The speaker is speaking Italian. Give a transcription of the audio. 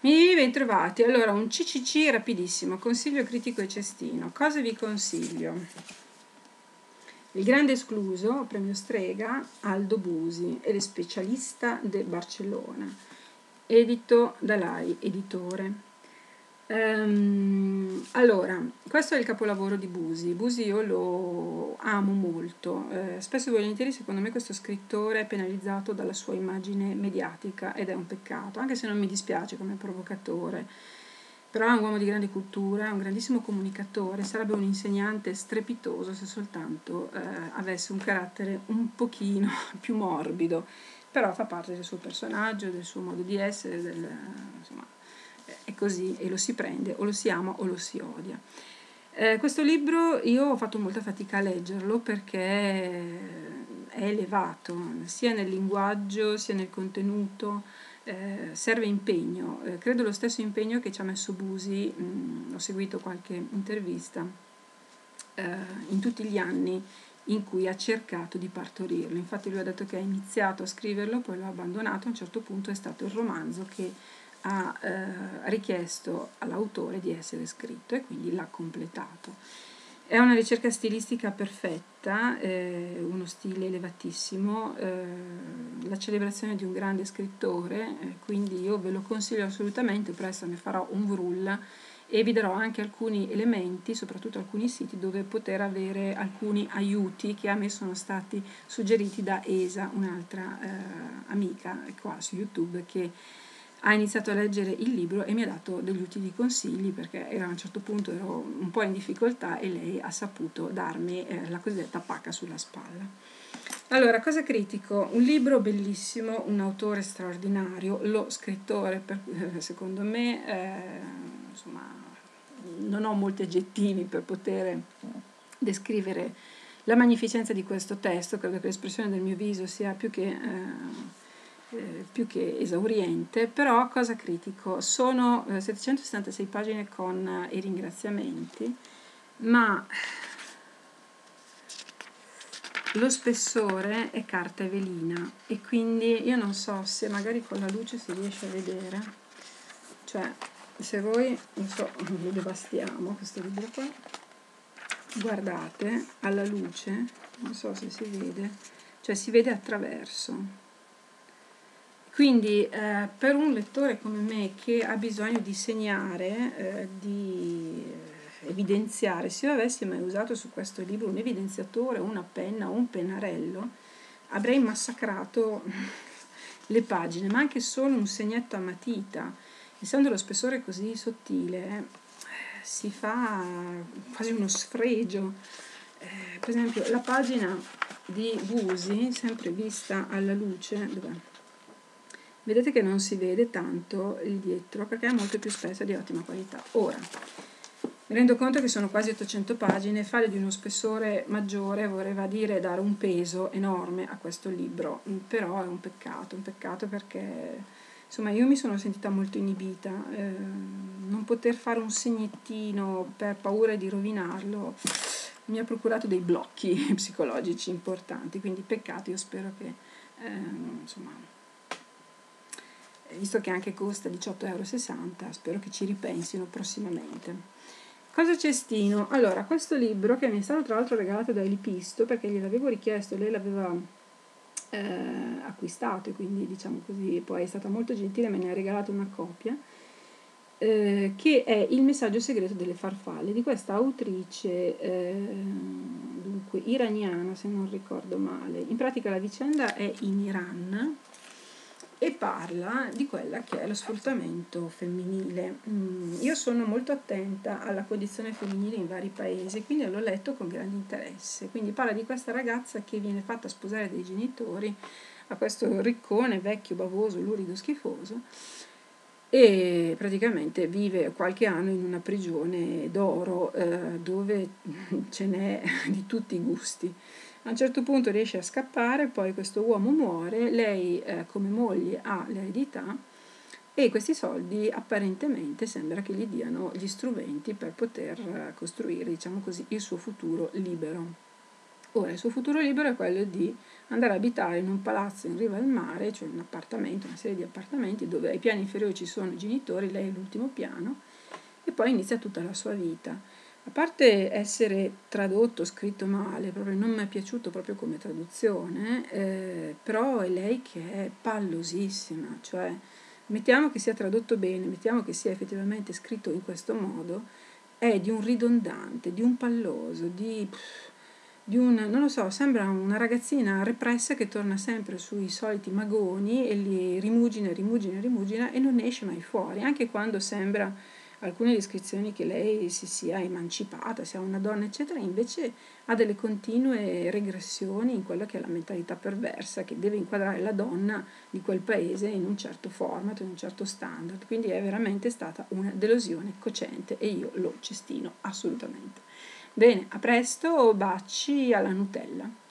Mi bentrovati. Allora, un CCC rapidissimo, consiglio critico e cestino. Cosa vi consiglio? Il grande escluso, premio Strega, Aldo Busi, è lo specialista de Barcellona, edito da Lai, editore. Um, allora, questo è il capolavoro di Busi. Busi io lo amo molto. Eh, spesso e volentieri, secondo me, questo scrittore è penalizzato dalla sua immagine mediatica ed è un peccato, anche se non mi dispiace come provocatore. Però è un uomo di grande cultura, è un grandissimo comunicatore, sarebbe un insegnante strepitoso se soltanto eh, avesse un carattere un pochino più morbido, però fa parte del suo personaggio, del suo modo di essere, del, insomma, è così e lo si prende, o lo si ama o lo si odia. Eh, questo libro io ho fatto molta fatica a leggerlo perché è elevato, sia nel linguaggio sia nel contenuto, eh, serve impegno, eh, credo lo stesso impegno che ci ha messo Busi, mh, mm, ho seguito qualche intervista, eh, in tutti gli anni in cui ha cercato di partorirlo. Infatti lui ha detto che ha iniziato a scriverlo, poi l'ha abbandonato, a un certo punto è stato il romanzo che ha eh, richiesto all'autore di essere scritto e quindi l'ha completato. È una ricerca stilistica perfetta, eh, uno stile elevatissimo, eh, la celebrazione di un grande scrittore, eh, quindi io ve lo consiglio assolutamente, presto ne farò un vrull e vi darò anche alcuni elementi, soprattutto alcuni siti dove poter avere alcuni aiuti che a me sono stati suggeriti da Esa, un'altra eh, amica qua su YouTube che ha iniziato a leggere il libro e mi ha dato degli utili consigli perché a un certo punto ero un po' in difficoltà e lei ha saputo darmi eh, la cosiddetta pacca sulla spalla. Allora, cosa critico? Un libro bellissimo, un autore straordinario, lo scrittore, per, eh, secondo me, eh, insomma, non ho molti aggettivi per poter descrivere la magnificenza di questo testo, credo che l'espressione del mio viso sia più che eh, eh, più che esauriente, però cosa critico? Sono eh, 766 pagine con eh, i ringraziamenti, ma lo spessore è carta e velina e quindi io non so se magari con la luce si riesce a vedere, cioè se voi, non so, lo devastiamo questo libro qua, guardate alla luce, non so se si vede, cioè si vede attraverso quindi eh, per un lettore come me che ha bisogno di segnare, eh, di evidenziare, se io avessi mai usato su questo libro un evidenziatore, una penna o un pennarello, avrei massacrato le pagine, ma anche solo un segnetto a matita, essendo lo spessore così sottile, si fa quasi uno sfregio. Eh, per esempio, la pagina di Busi, sempre vista alla luce, dov'è? Vedete che non si vede tanto il dietro perché è molto più spesso e di ottima qualità. Ora, mi rendo conto che sono quasi 800 pagine, farle di uno spessore maggiore voleva dire dare un peso enorme a questo libro, però è un peccato, un peccato perché insomma io mi sono sentita molto inibita, eh, non poter fare un segnettino per paura di rovinarlo mi ha procurato dei blocchi psicologici importanti, quindi peccato, io spero che eh, insomma visto che anche costa 18,60 euro, spero che ci ripensino prossimamente. Cosa cestino? Allora, questo libro che mi è stato tra l'altro regalato da Elipisto perché gliel'avevo richiesto, lei l'aveva eh, acquistato e quindi diciamo così, poi è stata molto gentile, me ne ha regalato una copia. Eh, che è Il messaggio segreto delle farfalle di questa autrice eh, dunque iraniana se non ricordo male in pratica la vicenda è in Iran e parla di quella che è lo sfruttamento femminile. Mm, io sono molto attenta alla condizione femminile in vari paesi, quindi l'ho letto con grande interesse. Quindi parla di questa ragazza che viene fatta sposare dai genitori a questo riccone vecchio, bavoso, lurido, schifoso e praticamente vive qualche anno in una prigione d'oro eh, dove ce n'è di tutti i gusti. A un certo punto riesce a scappare, poi questo uomo muore, lei eh, come moglie ha l'eredità e questi soldi apparentemente sembra che gli diano gli strumenti per poter costruire, diciamo così, il suo futuro libero. Ora, il suo futuro libero è quello di andare a abitare in un palazzo in riva al mare, cioè un appartamento, una serie di appartamenti dove ai piani inferiori ci sono i genitori, lei è l'ultimo piano, e poi inizia tutta la sua vita. A parte essere tradotto, scritto male, proprio non mi è piaciuto proprio come traduzione, eh, però è lei che è pallosissima, cioè mettiamo che sia tradotto bene, mettiamo che sia effettivamente scritto in questo modo, è di un ridondante, di un palloso, di, di un, non lo so, sembra una ragazzina repressa che torna sempre sui soliti magoni e li rimugina, rimugina, rimugina e non esce mai fuori, anche quando sembra alcune descrizioni che lei si sia emancipata, sia una donna, eccetera, invece ha delle continue regressioni in quella che è la mentalità perversa che deve inquadrare la donna di quel paese in un certo format, in un certo standard. Quindi è veramente stata una delusione cocente e io lo cestino assolutamente. Bene, a presto, baci alla Nutella.